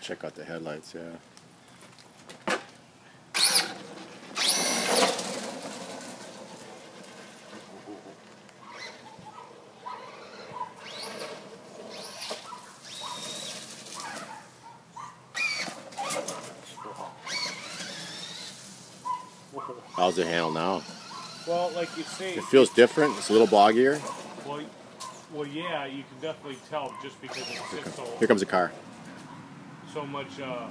Check out the headlights, yeah. How's it handle now? Well, like you say, It feels different. It's a little boggier. well, well, yeah, you can definitely tell just because it sits so Here comes a car. so much. Uh,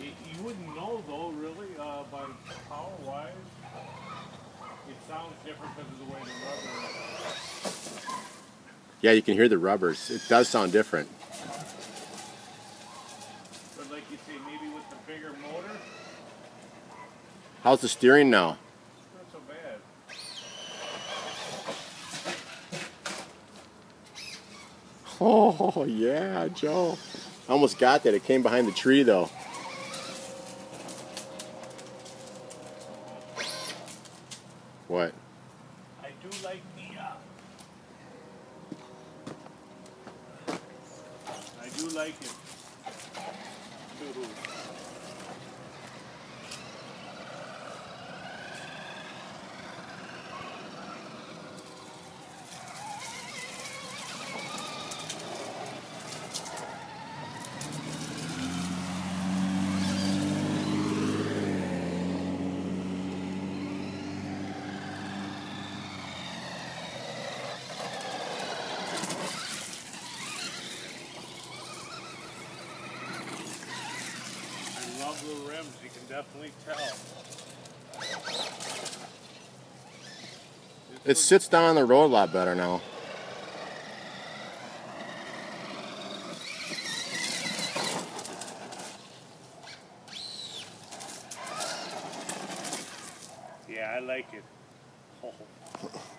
you, you wouldn't know though, really, uh, by power wise. It sounds different because of the way the rubber. Yeah, you can hear the rubbers. It does sound different. You say, maybe with the bigger motor, How's the steering now? not so bad. Oh, yeah, Joe. I almost got that. It came behind the tree, though. What? I do like the. Uh, I do like it. The rims. You can definitely tell. It sits down on the road a lot better now. Yeah, I like it. Oh.